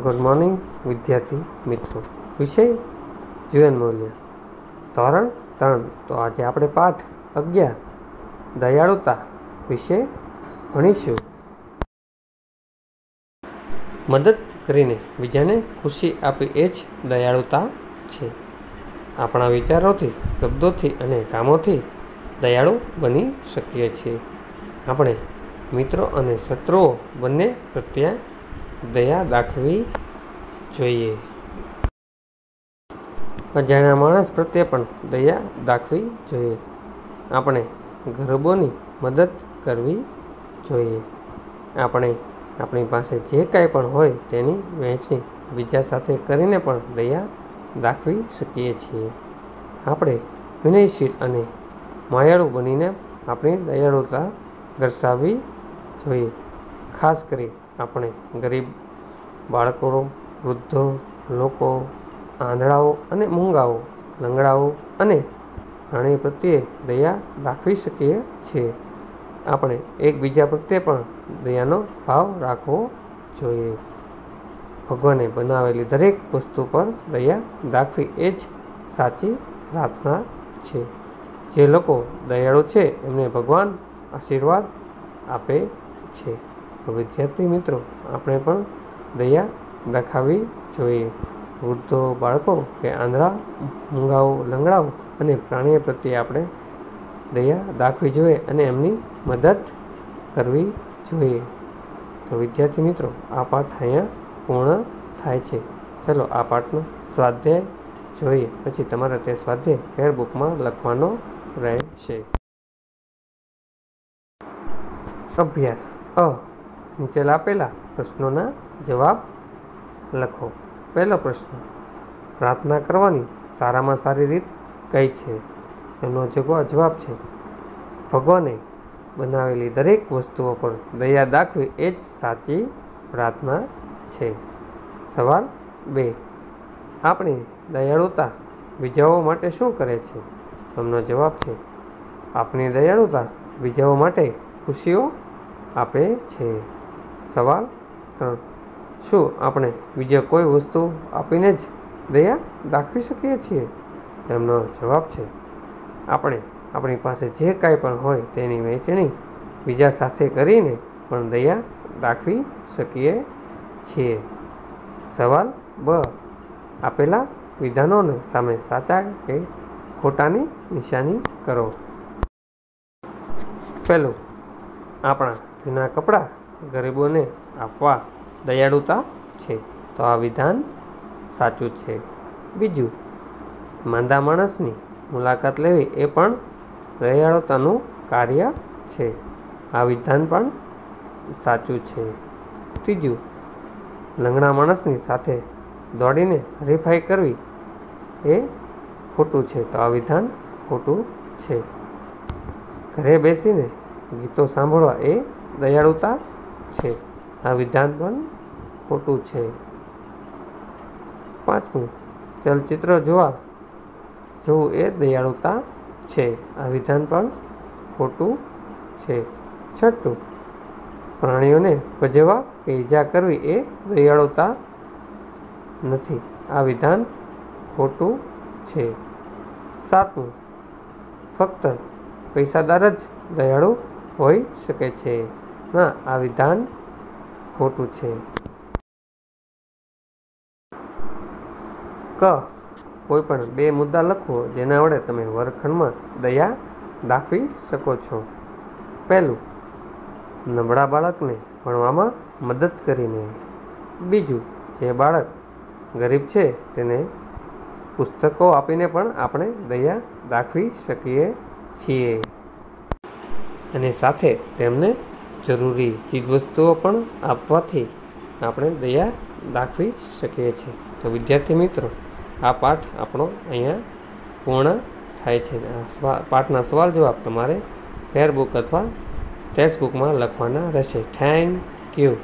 Good morning વિદ્યાર્થી મિત્રો. વિષય જીવન મૂલ્ય. ધોરણ ત્રણ. તો આજે આપણે પાઠ અગિયાર. દયાળુતા વિશે ભણીશું. મદદ કરીને બીજાને ખુશી આપી એ જ દયાળુતા છે. આપણા વિચારોથી, શબ્દોથી અને કામોથી દયાળુ બની શકીએ છીએ. આપણે મિત્રો અને શત્રુઓ બંને પ્રત્યે દયા દાખવી જોઈએ. અજાણ્યા માણસ પ્રત્યે પણ દયા દાખવી જોઈએ. આપણે ગરબોની મદદ કરવી જોઈએ. આપણે આપણી પાસે જે કાંઈ પણ હોય તેની વહેંચણી બીજા સાથે કરીને પણ દયા દાખવી શકીએ છીએ. આપણે વિનયશીલ અને માયાળુ બનીને આપણી દયાળુતા દર્શાવવી જોઈએ. ખાસ કરી આપણે ગરીબ બાળકો, વૃદ્ધો, લોકો, આંધળાઓ અને મૂંગાઓ, લંગડાઓ અને પ્રાણી પ્રત્યે દયા દાખવી શકીએ છીએ. આપણે એકબીજા પ્રત્યે પણ દયાનો ભાવ રાખવો જોઈએ. ભગવાને બનાવેલી દરેક વસ્તુ પર દયા દાખવી એ જ સાચી પ્રાર્થના છે. જે લોકો દયાળુ છે, એમને ભગવાન આશીર્વાદ આપે છે. તો વિદ્યાર્થી મિત્રો, આપણે પણ દયા દાખવવી જોઈએ. વૃદ્ધો, બાળકો કે આંધળા મૂંગાઓ, લંગડાઓ અને પ્રાણીઓ પ્રત્યે આપણે દયા દાખવી જોઈએ અને એમની મદદ કરવી જોઈએ. તો વિદ્યાર્થી મિત્રો, આ પાઠ અહીંયા પૂર્ણ થાય છે. ચલો, આ પાઠનો સ્વાધ્યાય જોઈએ. પછી તમારે તે સ્વાધ્યાય ફેરબુકમાં લખવાનો રહેશે. અભ્યાસ, અ નીચે આપેલા પ્રશ્નોના જવાબ લખો. પહેલો પ્રશ્ન, પ્રાર્થના કરવાની સારામાં સારી રીત કઈ છે? એમનો જવાબ છે, ભગવાને બનાવેલી દરેક વસ્તુઓ પર દયા દાખવી એ જ સાચી પ્રાર્થના છે. સવાલ બે, આપણી દયાળુતા બીજાઓ માટે શું કરે છે? એમનો જવાબ છે, આપણી દયાળુતા બીજાઓ માટે ખુશીઓ આપે છે. સવાલ ત્રણ. શું આપણે બીજે કોઈ વસ્તુ આપીને જ દયા દાખવી શકીએ છીએ? તેમનો જવાબ છે, આપણે આપણી પાસે જે કાંઈ પણ હોય તેની વહેંચણી બીજા સાથે કરીને પણ દયા દાખવી શકીએ છીએ. સવાલ બ, આપેલા વિધાનોને સામે સાચા કે ખોટાની નિશાની કરો? પહેલું, આપણા જૂના કપડાં ગરીબોને આપવા દયાળુતા છે. તો આ વિધાન સાચું છે. બીજું, માંદા માણસની મુલાકાત લેવી એ પણ દયાળુતાનું કાર્ય છે. આ વિધાન પણ સાચું છે. ત્રીજું, લંગણા માણસની સાથે દોડીને હરીફાઈ કરવી એ ખોટું છે. તો આ વિધાન ખોટું છે. ઘરે બેસીને ગીતો સાંભળવા એ દયાળુતા છે. આ વિધાન પણ ખોટું છે. પાંચમું, ચલચિત્ર જોવા. જોવું એ દયાળુતા છે. આ વિધાન પણ ખોટું છે. છઠ્ઠું, પ્રાણીઓને ભજવવા કે ઈજા કરવી એ દયાળુતા નથી. આ વિધાન ખોટું છે. સાતમું, ફક્ત પૈસાદાર જ દયાળુ હોઈ શકે છે. ના, આ વિધાન ખોટું છે. ક, કોઈ પણ બે મુદ્દા લખવો જેના વડે તમે વર્ગખંડમાં દયા દાખવી શકો છો. પહેલું, નબળા બાળકને ભણવામાં મદદ કરીને. બીજું, જે બાળક ગરીબ છે તેને પુસ્તકો આપીને પણ આપણે દયા દાખવી શકીએ છીએ. અને સાથે તેમને જરૂરી ચીજવસ્તુઓ પણ આપવાથી આપણે દયા દાખવી શકીએ છીએ. તો વિદ્યાર્થી મિત્રો, આ પાઠ આપણો અહીંયા પૂર્ણ થાય છે. પાઠના સવાલ જવાબ તમારે ફેરબુક અથવા ટેક્સ્ટ બુકમાં લખવાના રહેશે. Thank you